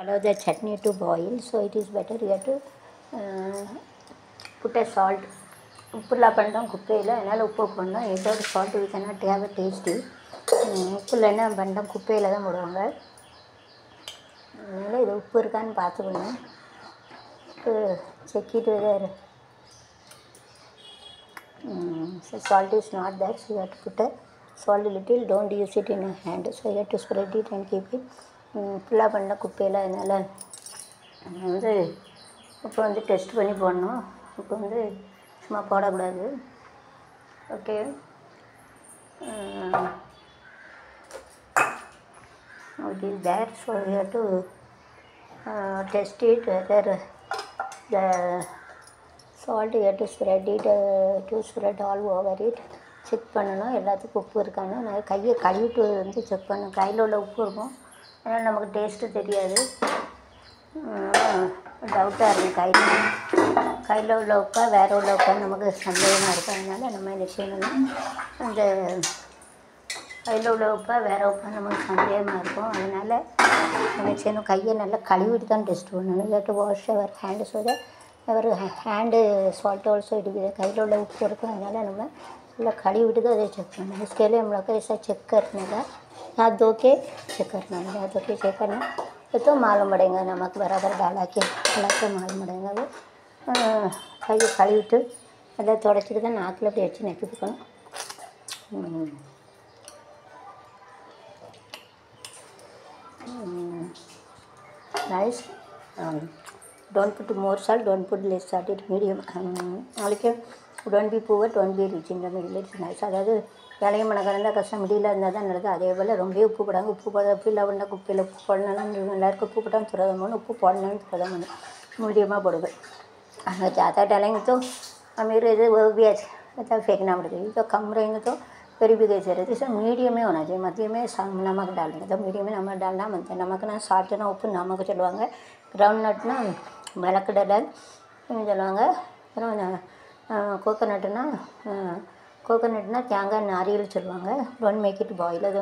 allow the chutney to boil so it is better you have to uh, put a salt உப்புலாம் பண்ணிட்டோம் குப்பையில் அதனால் உப்பு பண்ணோம் இதோட salt we cannot have a tasty உப்பு இல்லைன்னா பண்ணிட்டோம் குப்பையில் தான் போடுவாங்க அதனால் இது உப்பு இருக்கான்னு பார்த்துக்கணும் உப்பு செக்கிட்டு வேறு so salt is not there so you have to put a salt little don't use it in a hand so you have to spread it and keep it ஃபுல்லாக பண்ண குப்பையெல்லாம் அதனால் வந்து இப்போ வந்து டெஸ்ட் பண்ணி போடணும். இப்போ வந்து சும்மா போடக்கூடாது. Okay it is there so you have to uh, test it whether the salt you have to spread it uh, to spread all over it check பண்ணணும். எல்லாத்துக்கும் உப்பு இருக்கான்னு. நான் கையை கழுவிட்டு வந்து செக் பண்ணணும் கையில் உள்ள உப்பு இருக்கும். அதனால் நமக்கு டேஸ்ட்டு தெரியாது. டவுட்டாக இருக்கும் கையில். கையில் உள்ள உப்பா வேறு உள்ள நமக்கு சந்தேகமாக இருக்கும் அதனால் நம்ம என்ன செய்யணும்னா அந்த கையில் உள்ள உப்பா வேறு உப்பா நமக்கு சந்தேகமாக இருக்கும். அதனால் என்ன செய்யணும். கையை நல்லா கழுவிட்டு தான் டெஸ்ட் பண்ணணும். இல்லாட்டி wash our hand சோத our hand salt also இடிக்குது கையில் உள்ள உப்பு இருக்கும் அதனால் நம்ம நல்லா கழுவிட்டு தான் அதை चेक करना है उसके लिए हम लोग को ऐसा चेक करने का हाथ धो के चेक करना है हाथ धो के चेक करना है तो मालूम पड़ेगा नमक बराबर डाला के डाला के मालूम पड़ेगा वो கையை கழுவிட்டு அதை தொடச்சிட்டு தான் நாக்கில் அப்படி வச்சு நக்கிக்கணும் ம். ம். don't put more salt, don't put less salt, it medium. அதுக்கு don't be poor don't be rich இந்த இட்ஸ் நைஸ் அதாவது வேலையும் பண்ண கஷ்டம் மிடியில் இருந்தால் தான் நல்லது. அதே போல் ரொம்பவே உப்பு போடாங்க. உப்பு போட உப்பு இல்லை ஒன்றா குப்பையில் உப்பு போடலாம் எல்லாருக்கும் உப்பு போட்டால் துரதம் பண்ணு உப்பு போடணும்னு துரதம் பண்ணு மீடியமாக போடுவேன் அந்த టాలెంట్తో మీరు ఏదో ఓబీఎస్ అయితే ఫెకినా పడుతుంది ఇదో కమ్ రేంగ్తో పెరిగిగా செய்கிறது సో మీడియమే ఉన్నది మధ్యమే நமக்கு டாலுங்க மீடியமே நம்ம డాల్నా మంచి నమ్మకం సాల్ట్నా உப்பு நமக்கு சொல்லுவாங்க. గ్రౌండ్ నట్னா வழக்கடலை சொல்லுவாங்க? அப்புறம் கோக்கனட்டுனால் கோகோனட்னால் தேங்காய் நாரியல் சொல்லுவாங்க. டோன்ட் மேக் இட் பாயில் அது